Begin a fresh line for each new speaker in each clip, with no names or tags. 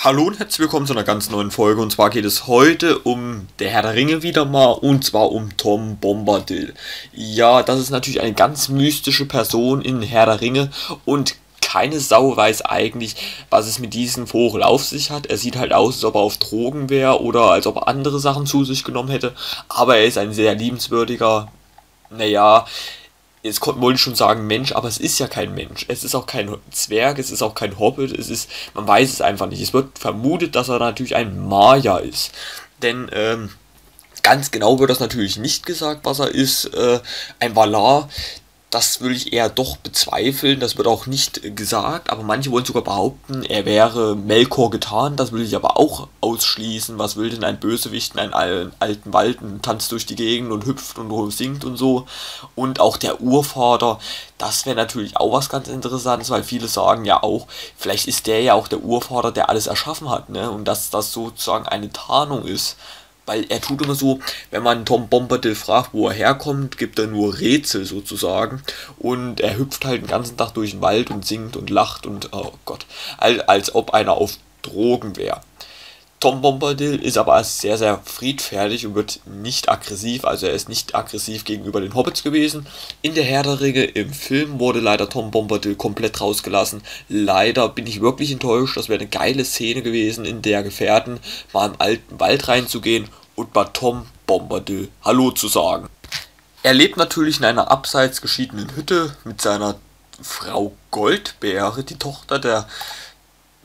Hallo und herzlich willkommen zu einer ganz neuen Folge. Und zwar geht es heute um der Herr der Ringe wieder mal und zwar um Tom Bombadil. Ja, das ist natürlich eine ganz mystische Person in Herr der Ringe und keine Sau weiß eigentlich, was es mit diesem Vogel auf sich hat. Er sieht halt aus, als ob er auf Drogen wäre oder als ob er andere Sachen zu sich genommen hätte. Aber er ist ein sehr liebenswürdiger, naja, jetzt wollte ich schon sagen Mensch, aber es ist ja kein Mensch. Es ist auch kein Zwerg, es ist auch kein Hobbit, es ist, man weiß es einfach nicht. Es wird vermutet, dass er natürlich ein Maya ist. Denn, ähm, ganz genau wird das natürlich nicht gesagt, was er ist. Äh, ein Valar, das würde ich eher doch bezweifeln, das wird auch nicht gesagt, aber manche wollen sogar behaupten, er wäre Melkor getan, das will ich aber auch ausschließen. Was will denn ein Bösewicht in einem alten Wald und tanzt durch die Gegend und hüpft und singt und so. Und auch der Urvater, das wäre natürlich auch was ganz Interessantes, weil viele sagen ja auch, vielleicht ist der ja auch der Urvater, der alles erschaffen hat, ne? Und dass das sozusagen eine Tarnung ist weil er tut immer so, wenn man Tom Bombadil fragt, wo er herkommt, gibt er nur Rätsel sozusagen und er hüpft halt den ganzen Tag durch den Wald und singt und lacht und oh Gott, als, als ob einer auf Drogen wäre. Tom Bombadil ist aber sehr, sehr friedfertig und wird nicht aggressiv, also er ist nicht aggressiv gegenüber den Hobbits gewesen. In der Herr der Ringe im Film wurde leider Tom Bombadil komplett rausgelassen. Leider bin ich wirklich enttäuscht, das wäre eine geile Szene gewesen, in der Gefährten mal im alten Wald reinzugehen und bei Tom Bombadil Hallo zu sagen. Er lebt natürlich in einer abseits geschiedenen Hütte mit seiner Frau Goldbeere, die Tochter der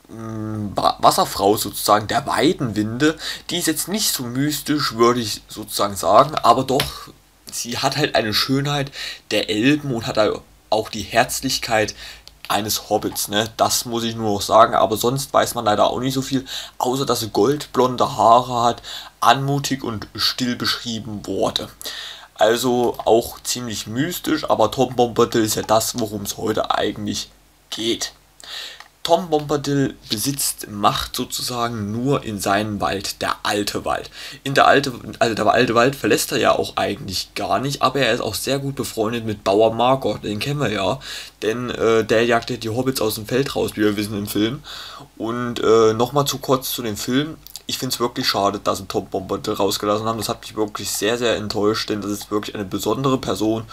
Wasserfrau sozusagen der Weidenwinde, die ist jetzt nicht so mystisch, würde ich sozusagen sagen, aber doch, sie hat halt eine Schönheit der Elben und hat auch die Herzlichkeit eines Hobbits, ne? Das muss ich nur noch sagen, aber sonst weiß man leider auch nicht so viel, außer dass sie goldblonde Haare hat, anmutig und still beschrieben wurde. Also auch ziemlich mystisch, aber Tom Bombadil ist ja das, worum es heute eigentlich geht. Tom Bombadil besitzt Macht sozusagen nur in seinem Wald, der alte Wald. In der alte, also der alte Wald verlässt er ja auch eigentlich gar nicht, aber er ist auch sehr gut befreundet mit Bauer Margot, den kennen wir ja, denn äh, der jagt ja die Hobbits aus dem Feld raus, wie wir wissen im Film. Und äh, nochmal zu kurz zu dem Film. Ich finde es wirklich schade, dass sie Tom Bombadil rausgelassen haben. Das hat mich wirklich sehr, sehr enttäuscht, denn das ist wirklich eine besondere Person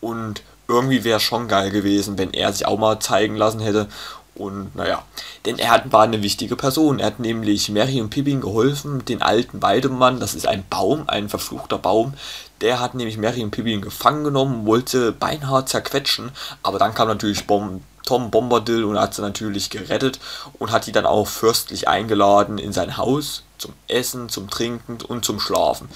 und irgendwie wäre es schon geil gewesen, wenn er sich auch mal zeigen lassen hätte und naja, denn er war eine wichtige Person. Er hat nämlich Mary und Pippin geholfen, den alten Weidemann, das ist ein Baum, ein verfluchter Baum, der hat nämlich Mary und Pippin gefangen genommen, wollte beinahe zerquetschen, aber dann kam natürlich Bom Tom Bombadil und hat sie natürlich gerettet und hat die dann auch fürstlich eingeladen in sein Haus zum Essen, zum Trinken und zum Schlafen.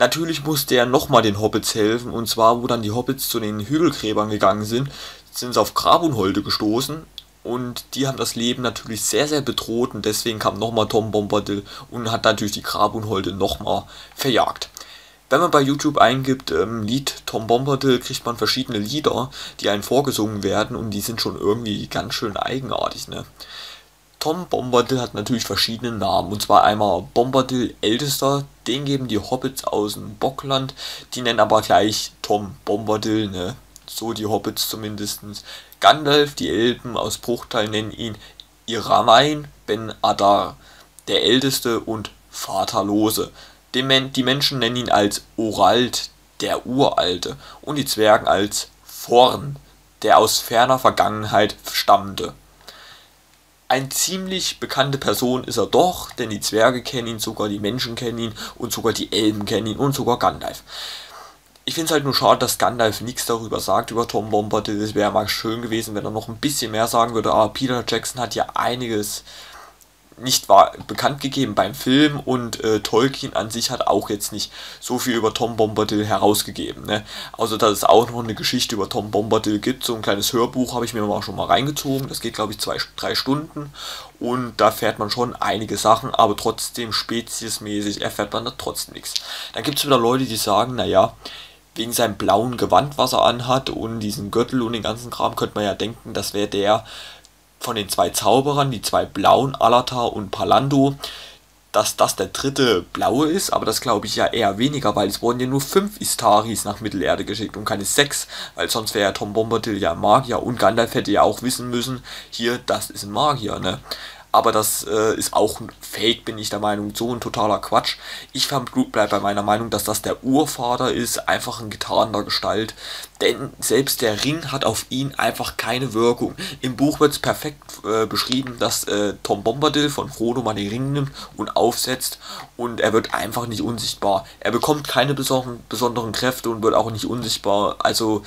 Natürlich musste er nochmal den Hobbits helfen, und zwar, wo dann die Hobbits zu den Hügelgräbern gegangen sind, sind sie auf Grabunholde gestoßen und die haben das Leben natürlich sehr, sehr bedroht und deswegen kam nochmal Tom Bombadil und hat natürlich die Grabunholde nochmal verjagt. Wenn man bei YouTube eingibt, ähm, Lied Tom Bombadil, kriegt man verschiedene Lieder, die einen vorgesungen werden und die sind schon irgendwie ganz schön eigenartig, ne? Tom Bombadil hat natürlich verschiedene Namen. Und zwar einmal Bombadil Ältester, den geben die Hobbits aus dem Bockland. Die nennen aber gleich Tom Bombadil, ne? So die Hobbits zumindestens. Gandalf, die Elben aus Bruchteil nennen ihn Iramain Ben Adar, der Älteste und Vaterlose. Die Menschen nennen ihn als Orald, der Uralte, und die Zwergen als Vorn, der aus ferner Vergangenheit stammte. Ein ziemlich bekannte Person ist er doch, denn die Zwerge kennen ihn, sogar die Menschen kennen ihn und sogar die Elben kennen ihn und sogar Gandalf. Ich finde es halt nur schade, dass Gandalf nichts darüber sagt, über Tom Bombadil. Es wäre mal schön gewesen, wenn er noch ein bisschen mehr sagen würde. Aber Peter Jackson hat ja einiges nicht war bekannt gegeben beim Film und äh, Tolkien an sich hat auch jetzt nicht so viel über Tom Bombadil herausgegeben. Ne? Also dass es auch noch eine Geschichte über Tom Bombadil gibt, so ein kleines Hörbuch habe ich mir mal schon mal reingezogen. Das geht glaube ich zwei, drei Stunden und da fährt man schon einige Sachen, aber trotzdem speziesmäßig erfährt man da trotzdem nichts. Dann gibt es wieder Leute, die sagen, naja, wegen seinem blauen Gewand, was er anhat und diesen Gürtel und den ganzen Kram, könnte man ja denken, das wäre der von den zwei Zauberern, die zwei blauen, Alatar und Palando, dass das der dritte blaue ist, aber das glaube ich ja eher weniger, weil es wurden ja nur fünf Istaris nach Mittelerde geschickt und keine sechs, weil sonst wäre ja Tom Bombadil ja Magier und Gandalf hätte ja auch wissen müssen, hier, das ist ein Magier, ne? Aber das äh, ist auch ein Fake, bin ich der Meinung, so ein totaler Quatsch. Ich bleibe bei meiner Meinung, dass das der Urvater ist, einfach ein getarnter Gestalt, denn selbst der Ring hat auf ihn einfach keine Wirkung. Im Buch wird es perfekt äh, beschrieben, dass äh, Tom Bombadil von Frodo mal den Ring nimmt und aufsetzt und er wird einfach nicht unsichtbar. Er bekommt keine besonderen Kräfte und wird auch nicht unsichtbar. Also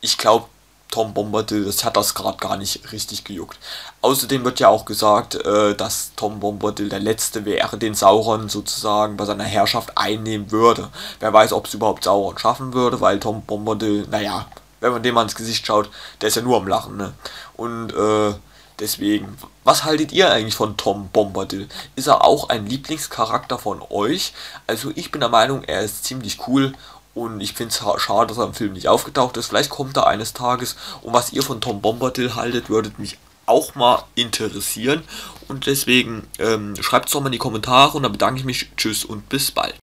ich glaube, Tom Bombadil, das hat das gerade gar nicht richtig gejuckt. Außerdem wird ja auch gesagt, äh, dass Tom Bombadil der Letzte wäre, den Sauron sozusagen bei seiner Herrschaft einnehmen würde. Wer weiß, ob es überhaupt Sauron schaffen würde, weil Tom Bombadil, naja, wenn man dem mal ins Gesicht schaut, der ist ja nur am Lachen, ne? Und äh, deswegen, was haltet ihr eigentlich von Tom Bombadil? Ist er auch ein Lieblingscharakter von euch? Also ich bin der Meinung, er ist ziemlich cool und ich finde es schade, dass er im Film nicht aufgetaucht ist. Vielleicht kommt er eines Tages. Und was ihr von Tom Bombadil haltet, würdet mich auch mal interessieren. Und deswegen ähm, schreibt es doch mal in die Kommentare und dann bedanke ich mich. Tschüss und bis bald.